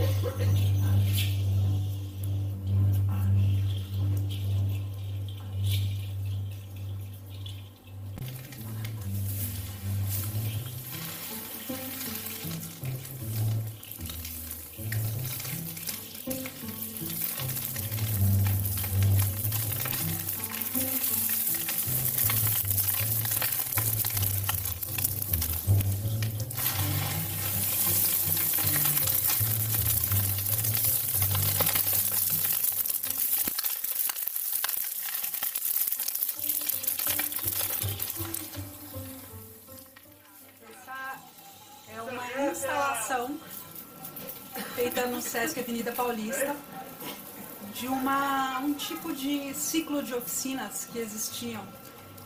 desperately. Instalação feita no Sesc Avenida Paulista de uma, um tipo de ciclo de oficinas que existiam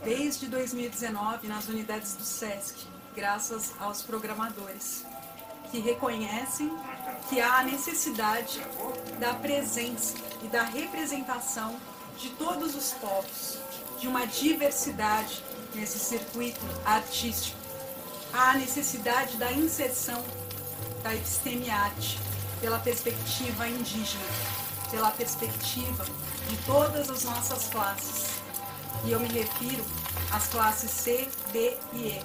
desde 2019 nas unidades do Sesc, graças aos programadores que reconhecem que há a necessidade da presença e da representação de todos os povos, de uma diversidade nesse circuito artístico. Há a necessidade da inserção da epistemiarte pela perspectiva indígena, pela perspectiva de todas as nossas classes. E eu me refiro às classes C, D e E